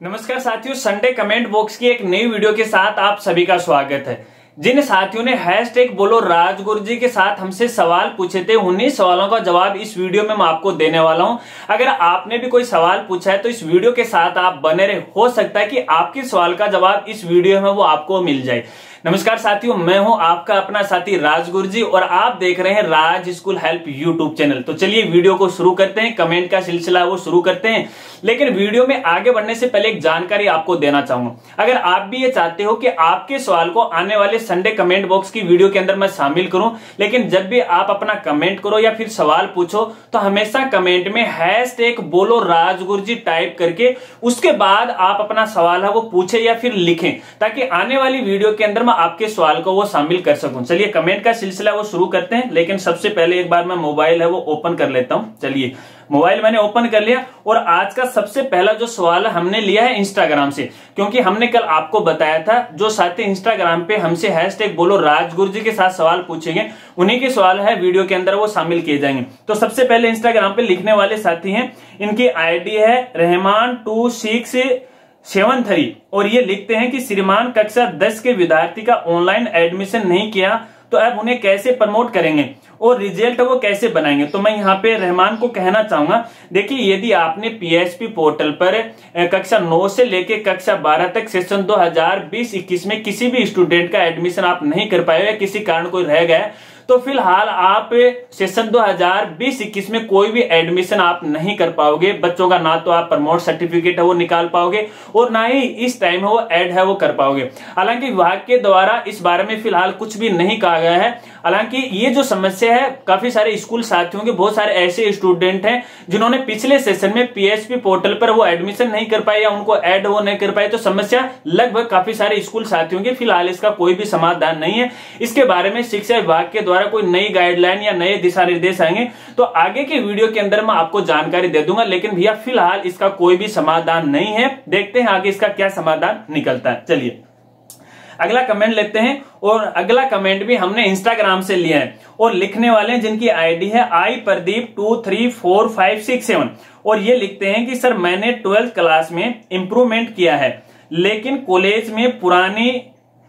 नमस्कार साथियों Sunday comment box की एक नई वीडियो के साथ आप सभी का स्वागत है। जिन साथियों ने हैश टैग बोलो राजगुरु जी के साथ हमसे सवाल पूछे थे, उन्हीं सवालों का जवाब इस वीडियो में मैं आपको देने वाला हूँ। अगर आपने भी कोई सवाल पूछा है तो इस वीडियो के साथ आप बने रहे। हो सकता है कि आपके सवाल का जवाब इस वीडियो में वो आपको मिल जाए। नमस्कार साथियों, मैं हूँ आपका अपना साथी राजगुरु जी और आप देख रहे हैं Raj school help YouTube channel. तो चलिए वीडियो को शुरू करते हैं, कमेंट का सिलसिला वो शुरू करते हैं। लेकिन वीडियो में आगे बढ़ने से पहले एक जानकारी आपको देना चाहूँगा। अगर आप भी ये चाहते हो कि आपके सवाल को आने वाले संडे कमेंट बॉक्स की वीडियो के अंदर मैं शामिल करूँ, लेकिन जब भी आप अपना कमेंट करो या फिर सवाल पूछो तो हमेशा कमेंट में हैश बोलो राजगुरु जी टाइप करके, उसके बाद आप अपना सवाल है वो पूछे या फिर लिखें, ताकि आने वाली वीडियो के अंदर मैं आपके सवाल को वो शामिल कर सकूँ। चलिए कमेंट का सिलसिला वो शुरू करते हैं, लेकिन सबसे पहले एक बार मैं मोबाइल है वो ओपन कर लेता हूँ। चलिए मोबाइल मैंने ओपन कर लिया, और आज का सबसे पहला जो सवाल हमने लिया है इंस्टाग्राम से, क्योंकि हमने कल आपको बताया था, जो साथी इंस्टाग्राम पे हमसे हैश बोलो राजगुरु जी के साथ सवाल पूछेंगे, उन्हीं के सवाल है, वीडियो के अंदर वो शामिल किए जाएँगे। तो सबसे पहले इंस्टाग्राम पे लिखने वाले साथी हैं, इनकी आईडी है Rahman two six seven three और ये लिखते हैं कि श्रीमान कक्षा दस के विद्यार्थी का ऑनलाइन एडमिशन नहीं किया तो अब उन्हें कैसे प्रमोट करेंगे? और रिज़ल्ट वो कैसे बनाएँगे? तो मैं यहाँ पे रहमान को कहना चाहूँगा, देखिए, यदि आपने पीएचपी पोर्टल पर कक्षा 9 से लेके कक्षा 12 तक सेशन 2020-21 में किसी भी स्टूडेंट का एडमिशन आप नहीं कर पाए या किसी कारण कोई रह गया तो फ़िलहाल आप सेशन 2020-21 में कोई भी एडमिशन आप नहीं कर पाओगे। बच्चों का ना तो आप प्रमोट सर्टिफिकेट है वो निकाल पाओगे और ना ही इस टाइम है वो एड है वो कर पाओगे। हालाँकि विभाग के द्वारा इस बारे में फ़िलहाल कुछ भी नहीं कहा गया है। हालाँकि ये जो समस्या है, काफ़ी सारे स्कूल साथियों के, बहुत सारे ऐसे स्टूडेंट हैं, जिन्होंने पिछले सेशन में पीएचपी पोर्टल पर वो एडमिशन नहीं कर पाए या उनको एड वो नहीं कर पाए तो समस्या लगभग काफ़ी सारे स्कूल साथियों की, फ़िलहाल इसका कोई भी समाधान नहीं है। इसके बारे में शिक्षा विभाग के द्वारा कोई नई गाइडलाइन या नए दिशा निर्देश आएँगे तो आगे के वीडियो के अंदर मैं आपको जानकारी दे दूँगा, लेकिन भैया, फ़िलहाल इसका कोई भी समाधान नहीं है। देखते हैं आगे इसका क्या समाधान निकलता है। चलिए। अगला कमेंट लेते हैं और अगला कमेंट भी हमने इंस्टाग्राम से लिया है। और लिखने वाले हैं जिनकी आईडी है I Pradeep two three four five six seven और ये लिखते हैं कि, सर, मैंने ट्वेल्थ क्लास में इंप्रूवमेंट किया है, लेकिन कॉलेज में पुरानी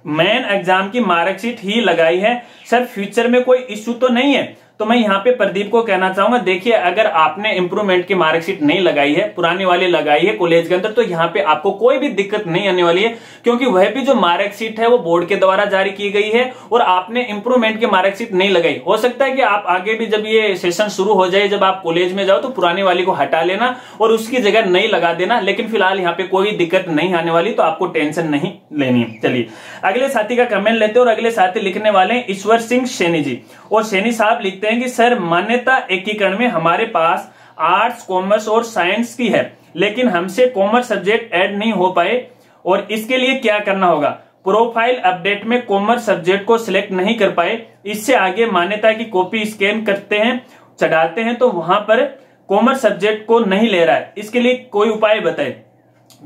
मेन एग्ज़ाम की मार्कशीट ही लगाई है। सर फ्यूचर में कोई इश्यू तो नहीं है? तो मैं यहाँ पे प्रदीप को कहना चाहूँगा, देखिए, अगर आपने इंप्रूवमेंट की मार्कशीट नहीं लगाई है, पुराने वाली लगाई है कॉलेज के अंदर तो यहाँ पे आपको कोई भी दिक्कत नहीं आने वाली है, क्योंकि वह भी जो मार्कशीट है, वो बोर्ड के द्वारा जारी की गई है, और आपने इंप्रूवमेंट की मार्कशीट नहीं लगाई। हो सकता है कि आप आगे भी जब ये सेशन शुरू हो जाए, जब आप कॉलेज में जाओ तो पुराने वाली को हटा लेना और उसकी जगह नहीं लगा देना, लेकिन फ़िलहाल यहाँ पे कोई दिक्कत नहीं आने वाली तो आपको टेंशन नहीं लेनी। चलिए, अगले साथी का कमेंट लेते और अगले साथी लिखने वाले ईश्वर सिंह सैनी जी, और सैनी साहब लिखते हैं कि सर, मान्यता एकीकरण में हमारे पास आर्ट्स, कॉमर्स और साइंस की है, लेकिन हमसे कॉमर्स सब्जेक्ट ऐड नहीं हो पाए और इसके लिए क्या करना होगा? प्रोफ़ाइल अपडेट में कॉमर्स सब्जेक्ट को सिलेक्ट नहीं कर पाए, इससे आगे मान्यता की कॉपी स्कैन करते हैं, चढ़ाते हैं तो वहाँ पर कॉमर्स सब्जेक्ट को नहीं ले रहा है। इसके लिए कोई उपाय बताए?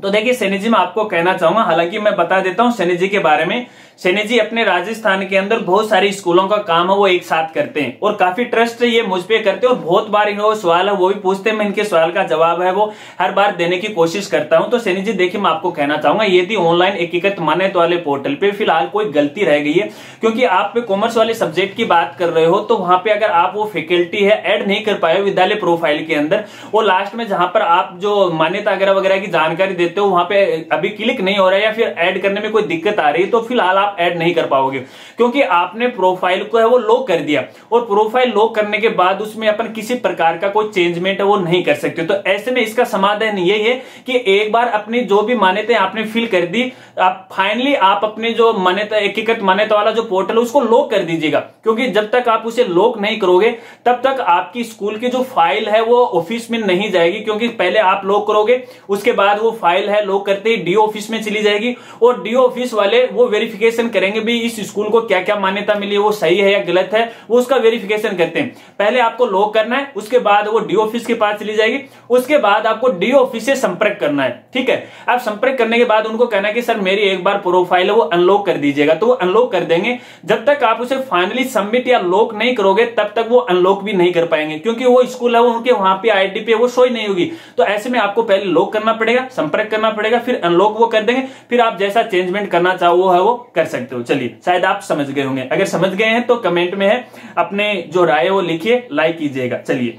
तो देखिए, सैनी जी, मैं आपको कहना चाहूँगा, हालाँकि मैं बता देता हूँ सैनी जी के बारे में सैनी जी, अपने राजस्थान के अंदर बहुत सारे स्कूलों का काम है, वो एक साथ करते हैं। और काफ़ी ट्रस्ट ये मुझ पर करते हैं। और बहुत बार इन्होंने सवाल है, वो भी पूछते हैं, मैं इनके सवाल का जवाब है, वो हर बार देने की कोशिश करता हूँ। तो सैनी जी, देखिए, मैं आपको कहना चाहूँगा यदि ऑनलाइन एकीकृत मान्यता वाले पोर्टल पे फ़िलहाल कोई गलती रह गई है। क्योंकि आप पे कॉमर्स वाले सब्जेक्ट की बात कर रहे हो तो वहाँ पे अगर आप वो फैकल्टी है एड नहीं कर पाए विद्यालय प्रोफ़ाइल के अंदर, वो लास्ट में जहाँ पर आप जो मान्यता वगैरह वगैरह की जानकारी देते हो, वहाँ पे अभी क्लिक नहीं हो रहा है या फिर एड करने में कोई दिक्कत आ रही है तो फ़िलहाल आप ऐड नहीं कर पाओगे। क्योंकि आपने प्रोफ़ाइल को है वो लॉक कर दिया। और प्रोफ़ाइल लॉक करने के बाद उसमें अपन किसी प्रकार का कोई चेंजमेंट है वो नहीं कर सकते। तो ऐसे में इसका समाधान यही है कि एक बार अपनी जो भी मान्यता आपने फिल कर दी, आप फाइनली आप अपने जो मान्यता, एकीकृत मान्यता वाला जो पोर्टल है उसको लॉक कर दीजिएगा। क्योंकि जब तक आप उसे लॉक नहीं करोगे, तब तक आपकी स्कूल की जो फ़ाइल है वो ऑफ़िस में नहीं जाएगी। क्योंकि पहले आप लॉक करोगे, उसके बाद वो फ़ाइल है लॉक करते ही डीओ ऑफ़िस में चली जाएगी। और डीओ ऑफ़िस वाले वो वेरिफिकेशन करेंगे भी इस स्कूल को क्या क्या मान्यता मिली है, वो सही है या गलत है, वो उसका वेरिफिकेशन करते हैं। पहले आपको लॉक करना है, उसके बाद वो डी ऑफ़िस के पास चली जाएगी, उसके बाद आपको डी ऑफ़िस से संपर्क करना है, ठीक है? आप संपर्क करने के बाद उनको कहना है कि, सर, मेरी एक बार प्रोफ़ाइल है, वो अनलॉक कर दीजिएगा। तो वो अनलॉक कर देंगे। जब तक आप उसे फाइनली सबमिट या लॉक नहीं करोगे, तब तक वो अनलॉक भी नहीं कर पाएँगे, क्योंकि वो स्कूल है उनके वहाँ पे आईडी पे वो शो नहीं होगी। तो ऐसे में आपको पहले लॉक करना पड़ेगा, संपर्क करना पड़ेगा, फिर अनलॉक वो कर देंगे। फिर आप जैसा चेंजमेंट करना चाहो, वो है वो कर सकते हो। चलिए, शायद आप समझ गए होंगे। अगर समझ गए हैं तो कमेंट में है, अपने जो राय वो लिखिए लाइक कीजिएगा। चलिए,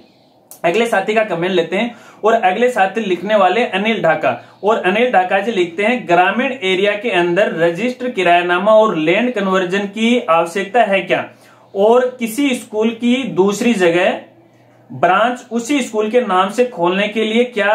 अगले साथी का कमेंट लेते हैं और अगले साथी लिखने वाले अनिल ढाका। और अनिल ढाका जी लिखते हैं, ग्रामीण एरिया के अंदर रजिस्टर किरायानामा और लैंड कन्वर्जन की आवश्यकता है क्या? और किसी स्कूल की दूसरी जगह ब्रांच उसी स्कूल के नाम से खोलने के लिए क्या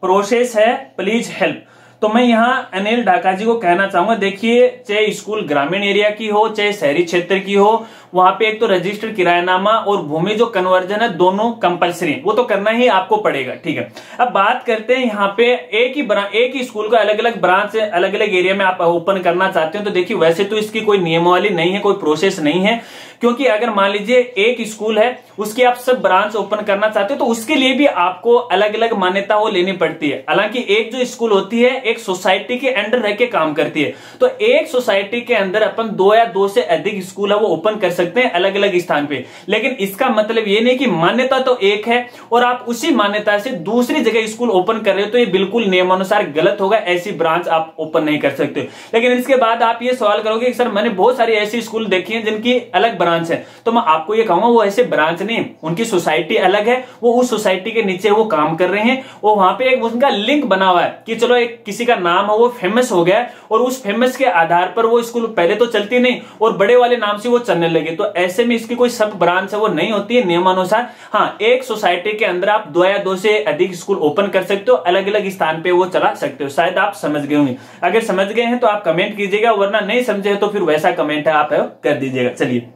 प्रोसेस है? प्लीज़ हेल्प तो मैं यहाँ अनिल ढाका जी को कहना चाहूँगा, देखिए, चाहे स्कूल ग्रामीण एरिया की हो, चाहे शहरी क्षेत्र की हो वहाँ पे एक तो रजिस्टर्ड किरायानामा और भूमि जो कन्वर्जन है, दोनों कंपलसरी वो तो करना ही आपको पड़ेगा, ठीक है? अब बात करते हैं यहाँ पे एक ही एक ही स्कूल का अलग अलग ब्रांच अलग अलग एरिया में आप ओपन करना चाहते हो तो देखिए, वैसे तो इसकी कोई नियमावली नहीं है, कोई प्रोसेस नहीं है, क्योंकि अगर मान लीजिए एक स्कूल है, उसकी आप सब ब्रांच ओपन करना चाहते हो तो उसके लिए भी आपको अलग अलग मान्यता वो लेनी पड़ती है। हालाँकि एक जो स्कूल होती है, एक सोसाइटी के अंडर रह के काम करती है। तो एक सोसाइटी के अंदर अपन दो या दो से अधिक स्कूल है, वो ओपन कर सकते हैं अलग अलग स्थान पे। लेकिन इसका मतलब ये नहीं कि मान्यता तो एक है और आप उसी मान्यता से दूसरी जगह स्कूल ओपन कर रहे हो तो ये बिल्कुल नियमानुसार गलत होगा, ऐसी ब्रांच आप ओपन नहीं कर सकते। लेकिन इसके बाद आप ये सवाल करोगे सर मैंने बहुत सारी ऐसी स्कूल देखी है जिनकी अलग ब्रांच है। तो मैं आपको ये कहूँगा, वो ऐसे ब्रांच नहीं, उनकी सोसाइटी अलग है, वो उस सोसाइटी के नीचे वो काम कर रहे हैं वो वहाँ पे एक उनका लिंक बना हुआ है कि चलो एक किसी का नाम है, वो फ़ेमस हो गया और उस फ़ेमस के आधार पर वो स्कूल पहले तो चलती नहीं और बड़े वाले नाम से वो चलने लगे। तो ऐसे में इसकी कोई सब ब्रांच है, वो नहीं होती है नियमानुसार। हाँ एक सोसाइटी के अंदर आप दो या दो से अधिक स्कूल ओपन कर सकते हो अलग अलग स्थान पे वो चला सकते हो। शायद आप समझ गए होंगे। अगर समझ गए हैं तो आप कमेंट कीजिएगा, वरना नहीं समझे तो फिर वैसा कमेंट है, आप कर दीजिएगा। चलिए।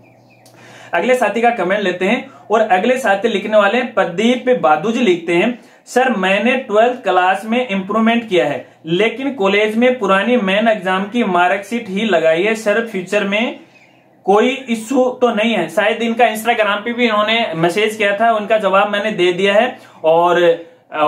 अगले साथी का कमेंट लेते हैं, और अगले साथी लिखने वाले प्रदीप बादू जी लिखते हैं, सर, मैंने ट्वेल्थ क्लास में इंप्रूवमेंट किया है, लेकिन कॉलेज में पुरानी मेन एग्ज़ाम की मार्कशीट ही लगाई है, सर फ्यूचर में कोई इश्यू तो नहीं है। शायद इनका इंस्टाग्राम पे भी इन्होंने मैसेज किया था, उनका जवाब मैंने दे दिया है और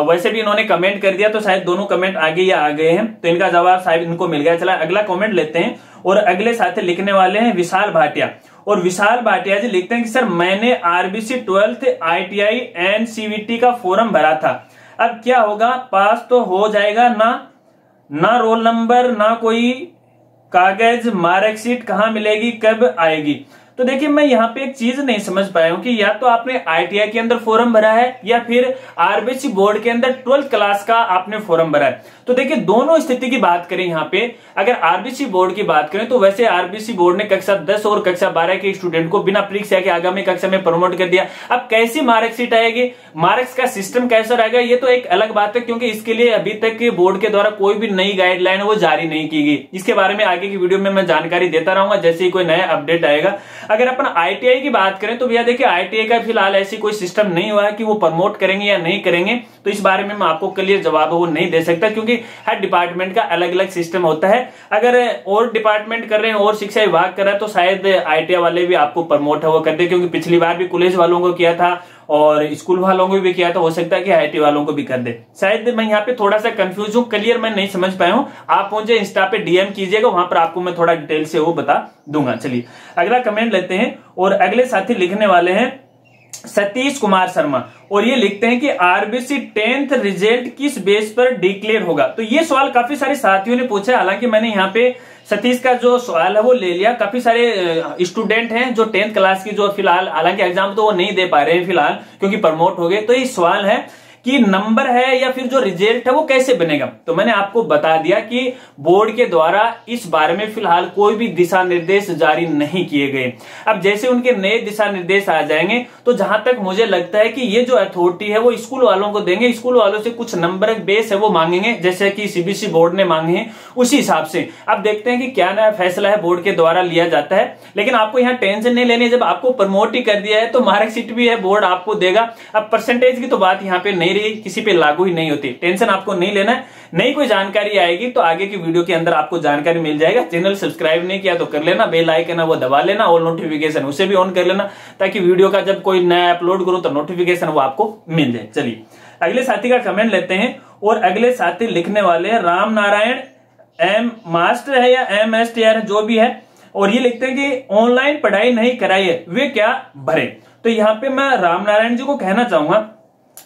वैसे भी इन्होंने कमेंट कर दिया तो शायद दोनों कमेंट आगे या आ गए हैं। तो इनका जवाब शायद इनको मिल गया। चला, अगला कमेंट लेते हैं और अगले साथी लिखने वाले हैं विशाल भाटिया। और विशाल भाटिया जी लिखते हैं कि, सर, मैंने RBC twelfth ITI and CVT का फॉर्म भरा था। अब क्या होगा? पास तो हो जाएगा ना ना रोल नंबर, ना कोई कागज़ मार्कशीट कहाँ मिलेगी कब आएगी? तो देखिए, मैं यहाँ पे एक चीज़ नहीं समझ पाया हूँ कि या तो आपने आईटीआई के अंदर फॉर्म भरा है या फिर आरबीसी बोर्ड के अंदर ट्वेल्थ क्लास का आपने फॉर्म भरा है। तो देखिए, दोनों स्थिति की बात करें यहाँ पे। अगर आरबीसी बोर्ड की बात करें तो वैसे आरबीसी बोर्ड ने कक्षा दस और कक्षा बारह के स्टूडेंट को बिना परीक्षा के आगामी कक्षा में प्रमोट कर दिया। अब कैसी मार्कशीट आएगी? मार्क्स का सिस्टम कैसा रहेगा? ये तो एक अलग बात है, क्योंकि इसके लिए अभी तक बोर्ड के द्वारा कोई भी नई गाइडलाइन वो जारी नहीं की गई। इसके बारे में आगे की वीडियो में मैं जानकारी देता रहूँगा, जैसे ही कोई नया अपडेट आएगा। अगर अपन आईटीआई की बात करें तो भैया देखिए आईटीआई का फ़िलहाल ऐसी कोई सिस्टम नहीं हुआ है कि वो प्रमोट करेंगे या नहीं करेंगे तो इस बारे में मैं आपको क्लियर जवाब वो नहीं दे सकता क्योंकि हर डिपार्टमेंट का अलग अलग सिस्टम होता है। अगर और डिपार्टमेंट कर रहे हैं, और शिक्षा विभाग कर रहा है तो शायद आईटीआई वाले भी आपको प्रमोट है वो कर दे, क्योंकि पिछली बार भी कॉलेज वालों को किया था और स्कूल वालों को भी किया तो हो सकता है कि आई वालों को भी कर दे। शायद मैं यहाँ पे थोड़ा सा कंफ्यूज हूँ क्लियर मैं नहीं समझ पाया हूँ। आप मुझे इंस्टा पे डीएम कीजिएगा, वहाँ पर आपको मैं थोड़ा डिटेल से वो बता दूँगा। चलिए, अगला कमेंट लेते हैं और अगले साथी लिखने वाले हैं सतीश कुमार शर्मा और ये लिखते हैं कि आरबीसी टेंथ रिज़ल्ट किस बेस पर डिक्लेयर होगा? तो ये सवाल काफ़ी सारे साथियों ने पूछा हालाँकि मैंने यहाँ पे सतीश का जो सवाल है, वो ले लिया। काफ़ी सारे स्टूडेंट हैं जो टेंथ क्लास की जो फ़िलहाल, हालाँकि एग्ज़ाम तो वो नहीं दे पा रहे हैं फ़िलहाल, क्योंकि प्रमोट हो गए। तो ये सवाल है कि नंबर है या फिर जो रिज़ल्ट है वो कैसे बनेगा। तो मैंने आपको बता दिया कि बोर्ड के द्वारा इस बारे में फ़िलहाल कोई भी दिशा निर्देश जारी नहीं किए गए। अब जैसे उनके नए दिशा निर्देश आ जाएँगे तो जहाँ तक मुझे लगता है कि ये जो अथॉरिटी है वो स्कूल वालों को देंगे। स्कूल वालों से कुछ नंबर बेस है वो मांगेंगे, जैसे कि सीबीएसई बोर्ड ने मांगे हैं, उसी हिसाब से। अब देखते हैं कि क्या नया फैसला है बोर्ड के द्वारा लिया जाता है। लेकिन आपको यहाँ टेंशन नहीं लेनी जब आपको प्रमोट ही कर दिया है तो मार्कशीट भी है, बोर्ड आपको देगा। अब परसेंटेज की तो बात यहाँ पे नहीं रही किसी पे लागू ही नहीं होती। टेंशन आपको नहीं लेना है नई कोई जानकारी आएगी तो आगे की वीडियो के अंदर आपको जानकारी मिल जाएगा। चैनल सब्सक्राइब नहीं किया तो कर लेना बेल आइकन है वो दबा लेना और नोटिफिकेशन उसे भी ऑन कर लेना, ताकि वीडियो का जब कोई नया अपलोड करो तो नोटिफिकेशन वो आपको मिल जाए। चलिए, अगले साथी का कमेंट लेते हैं, और अगले साथी लिखने वाले हैं, राम नारायण एम मास्टर है या एम एस टी आर जो भी है, और ये लिखते हैं कि ऑनलाइन पढ़ाई नहीं कराई है, वे क्या भरे? तो यहाँ पे मैं राम नारायण जी को कहना चाहूँगा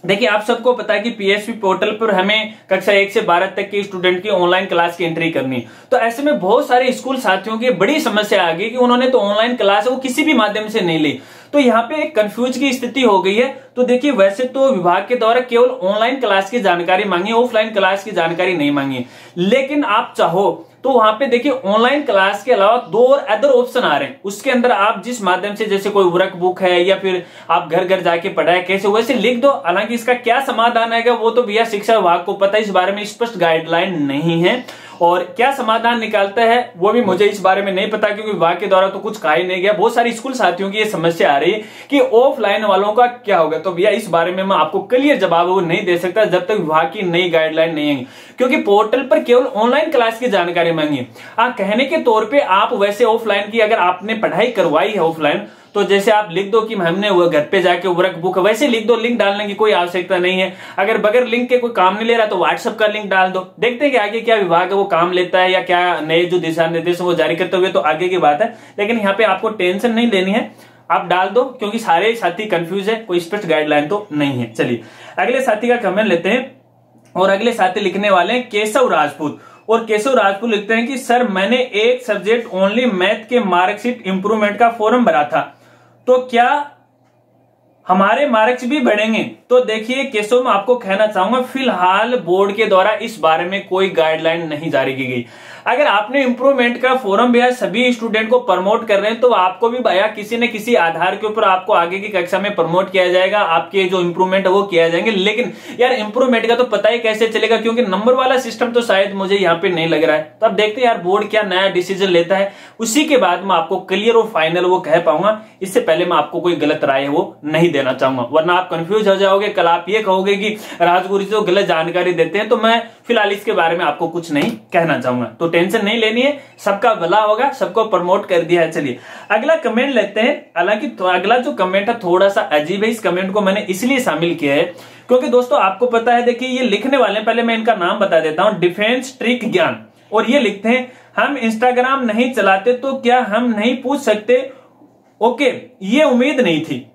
देखिए, आप सबको पता है कि पीएसपी पोर्टल पर हमें कक्षा एक से बारह तक के स्टूडेंट की ऑनलाइन क्लास की एंट्री करनी है। तो ऐसे में बहुत सारे स्कूल साथियों की बड़ी समस्या आ गई कि उन्होंने तो ऑनलाइन क्लास वो किसी भी माध्यम से नहीं ली। तो यहाँ पे एक कंफ्यूज की स्थिति हो गई है। तो देखिए, वैसे तो विभाग के द्वारा केवल ऑनलाइन क्लास की जानकारी मांगी ऑफलाइन क्लास की जानकारी नहीं मांगी। लेकिन आप चाहो तो वहाँ पे देखिए ऑनलाइन क्लास के अलावा दो और अदर ऑप्शन आ रहे हैं। उसके अंदर आप जिस माध्यम से, जैसे कोई वर्क बुक है, या फिर आप घर घर जाके पढ़ाए कैसे, वैसे लिख दो। हालाँकि इसका क्या समाधान आएगा, वो तो भैया शिक्षा विभाग को पता है, इस बारे में स्पष्ट गाइडलाइन नहीं है। और क्या समाधान निकालता है, वो भी मुझे इस बारे में नहीं पता, क्योंकि विभाग के द्वारा तो कुछ कहा ही नहीं गया। बहुत सारे स्कूल साथियों की ये समस्या आ रही है कि ऑफलाइन वालों का क्या होगा। तो भैया, इस बारे में मैं आपको क्लियर जवाब नहीं दे सकता, जब तक विभाग की नई गाइडलाइन नहीं आएँगी। क्योंकि पोर्टल पर केवल ऑनलाइन क्लास की जानकारी मांगी। हाँ कहने के तौर पर आप वैसे ऑफलाइन की अगर आपने पढ़ाई करवाई है ऑफलाइन तो जैसे आप लिख दो कि हमने वो घर पे जाके वर्क बुक वैसे लिख दो लिंक डालने की कोई आवश्यकता नहीं है। अगर बगैर लिंक के कोई काम नहीं ले रहा तो व्हाट्सएप का लिंक डाल दो। देखते हैं कि आगे क्या विभाग है, वो काम लेता है या क्या नए जो दिशा निर्देश वो जारी करते हुए तो आगे की बात है। लेकिन यहाँ पे आपको टेंशन नहीं लेनी है। आप डाल दो, क्योंकि सारे साथी कंफ्यूज है, कोई स्पष्ट गाइडलाइन तो नहीं है। चलिए, अगले साथी का कमेंट लेते हैं, और अगले साथी लिखने वाले हैं, केशव राजपूत। और केशव राजपूत लिखते हैं कि, सर, मैंने एक सब्जेक्ट ओनली मैथ के मार्कशीट इंप्रूवमेंट का फॉर्म भरा था। तो क्या हमारे मार्क्स भी बढ़ेंगे? तो देखिए केसो में आपको कहना चाहूँगा, फ़िलहाल बोर्ड के द्वारा इस बारे में कोई गाइडलाइन नहीं जारी की गई। अगर आपने इंप्रूवमेंट का फोरम भैया सभी स्टूडेंट को प्रमोट कर रहे हैं तो आपको भी भैया किसी न किसी आधार के ऊपर आपको आगे की कक्षा में प्रमोट किया जाएगा। आपके जो इंप्रूवमेंट है वो किया जाएँगे। लेकिन यार इंप्रूवमेंट का तो पता ही कैसे चलेगा, क्योंकि नंबर वाला सिस्टम तो शायद मुझे यहाँ पे नहीं लग रहा है। तो अब देखते यार बोर्ड क्या नया डिसीज़न लेता है। उसी के बाद मैं आपको क्लियर और फाइनल वो कह पाऊँगा। इससे पहले मैं आपको कोई गलत राय वो नहीं देना चाहूँगा, वरना आप कंफ्यूज हो जाओगे। कल आप ये कहोगे कि राजगुरु जी गलत जानकारी देते हैं तो मैं फ़िलहाल इसके बारे में आपको कुछ नहीं कहना चाहूँगा। तो टेंशन नहीं लेनी है, सबका भला होगा, सबको प्रमोट कर दिया है। चलिए, अगला कमेंट लेते हैं। हालाँकि तो अगला जो कमेंट है थोड़ा सा अजीब है, इस कमेंट को मैंने इसलिए शामिल किया है, क्योंकि दोस्तों, आपको पता है, देखिए, ये लिखने वाले पहले मैं इनका नाम बता देता हूँ। डिफेंस ट्रिक ज्ञान और ये लिखते हैं, हम इंस्टाग्राम नहीं चलाते तो क्या हम नहीं पूछ सकते? ओके, ये उम्मीद नहीं थी।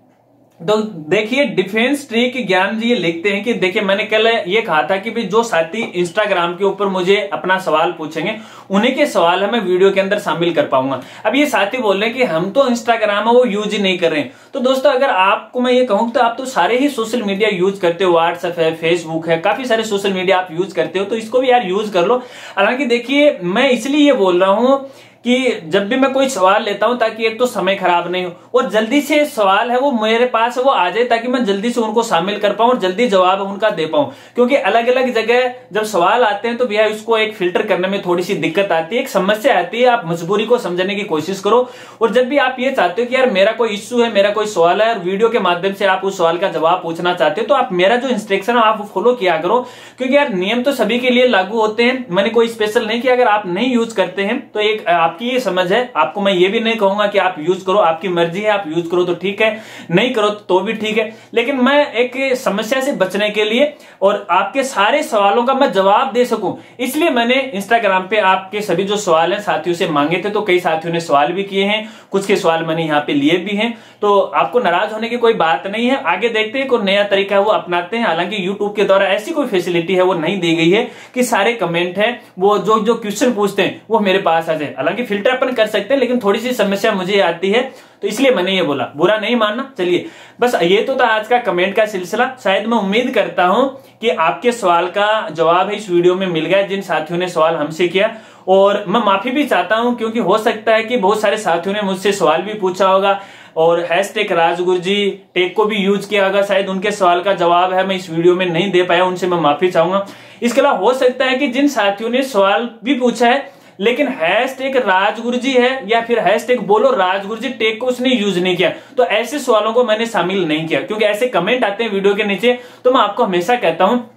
तो देखिए डिफेंस ट्री की ज्ञान जी ये लिखते हैं कि देखिए, मैंने कल ये कहा था कि भाई, जो साथी इंस्टाग्राम के ऊपर मुझे अपना सवाल पूछेंगे, उन्हीं के सवाल मैं वीडियो के अंदर शामिल कर पाऊँगा। अब ये साथी बोल रहे हैं कि हम तो इंस्टाग्राम है, वो यूज़ ही नहीं कर रहे हैं। तो दोस्तों, अगर आपको मैं ये कहूँ तो आप तो सारे ही सोशल मीडिया यूज़ करते हो व्हाट्सएप है फेसबुक है, काफ़ी सारे सोशल मीडिया आप यूज़ करते हो तो इसको भी यार यूज़ कर लो। हालाँकि देखिए, मैं इसलिए ये बोल रहा हूँ कि जब भी मैं कोई सवाल लेता हूँ ताकि एक तो समय खराब नहीं हो, और जल्दी से सवाल है वो मेरे पास वो आ जाए ताकि मैं जल्दी से उनको शामिल कर पाऊँ और जल्दी जवाब उनका दे पाऊँ। क्योंकि अलग अलग जगह जब सवाल आते हैं तो भैया उसको एक फ़िल्टर करने में थोड़ी सी दिक्कत आती है, एक समस्या आती है, आप मजबूरी को समझने की कोशिश करो। और जब भी आप ये चाहते हो कि यार मेरा कोई इश्यू है, मेरा कोई सवाल है, और वीडियो के माध्यम से आप उस सवाल का जवाब पूछना चाहते हो तो आप मेरा जो इंस्ट्रक्शन है, आप फॉलो किया करो। क्योंकि यार नियम तो सभी के लिए लागू होते हैं। मैंने कोई स्पेशल नहीं किया, अगर आप नहीं यूज़ करते हैं तो एक आपकी ये समझ है। आपको मैं ये भी नहीं कहूँगा कि आप यूज़ करो, आपकी मर्ज़ी है, आप यूज़ करो तो ठीक है, नहीं करो तो भी ठीक है। लेकिन मैं एक समस्या से बचने के लिए और आपके सारे सवालों का मैं जवाब दे सकूँ। इसलिए मैंने इंस्टाग्राम पे आपके सभी जो सवाल हैं, साथियों से मांगे थे तो कई साथियों ने सवाल भी किए हैं, कुछ के सवाल मैंने यहाँ पे लिए भी हैं। तो आपको नाराज़ होने की कोई बात नहीं है। आगे देखते हैं कोई नया तरीका है, वो अपनाते हैं। हालाँकि यूट्यूब के द्वारा ऐसी कोई फैसिलिटी है, वो नहीं दी गई है कि सारे कमेंट है, वो जो जो क्वेश्चन पूछते हैं, वो मेरे पास आ जाए। हालाँकि फ़िल्टर अपन कर सकते हैं, लेकिन थोड़ी सी समस्या मुझे आती है तो इसलिए मैंने ये बोला। बुरा नहीं मानना, चलिए। बस ये तो था आज का कमेंट का सिलसिला। शायद मैं उम्मीद करता हूँ कि आपके सवाल का जवाब इस वीडियो में मिल गया, जिन साथियों ने सवाल हमसे किया। और मैं माफ़ी भी चाहता हूँ, क्योंकि हो सकता है कि बहुत सारे साथियों ने मुझसे सवाल भी पूछा होगा, और hashtag Rajguru ji take को भी यूज़ किया होगा। शायद उनके सवाल का जवाब है, मैं इस वीडियो में नहीं दे पाया, उनसे मैं माफ़ी चाहूँगा। इसके अलावा हो सकता है कि जिन साथियों ने सवाल भी पूछा है लेकिन हैश टैग राजगुरु जी है या फिर हैश टैग बोलो राजगुरु जी टेक को उसने यूज़ नहीं किया। तो ऐसे सवालों को मैंने शामिल नहीं किया, क्योंकि ऐसे कमेंट आते हैं वीडियो के नीचे तो मैं आपको हमेशा कहता हूँ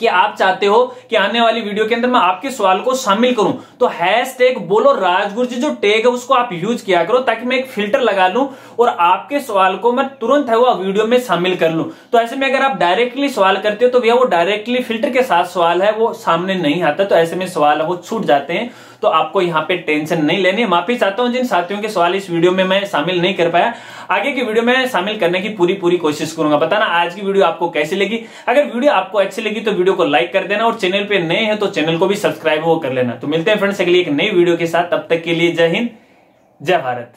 कि आप चाहते हो कि आने वाली वीडियो के अंदर मैं आपके सवाल को शामिल करूँ। तो हैश टैग बोलो राजगुरु जी जो टैग है, उसको आप यूज़ किया करो, ताकि मैं एक फ़िल्टर लगा लूँ और आपके सवाल को मैं तुरंत है वो वीडियो में शामिल कर लूँ। तो ऐसे में अगर आप डायरेक्टली सवाल करते हो तो भैया वो डायरेक्टली फ़िल्टर के साथ सवाल है, वो सामने नहीं आता तो ऐसे में सवाल है, वो छूट जाते हैं। तो आपको यहाँ पे टेंशन नहीं लेनी। है माफ़ी चाहता हूँ जिन साथियों के सवाल इस वीडियो में मैं शामिल नहीं कर पाया। आगे की वीडियो में शामिल करने की पूरी पूरी कोशिश करूँगा। बताना आज की वीडियो आपको कैसी लगी? अगर वीडियो आपको अच्छी लगी तो वीडियो को लाइक कर देना और चैनल पर नए हैं तो चैनल को भी सब्सक्राइब वो कर लेना। तो मिलते हैं फ्रेंड्स अगली एक नई वीडियो के साथ। तब तक के लिए जय हिंद, जय भारत।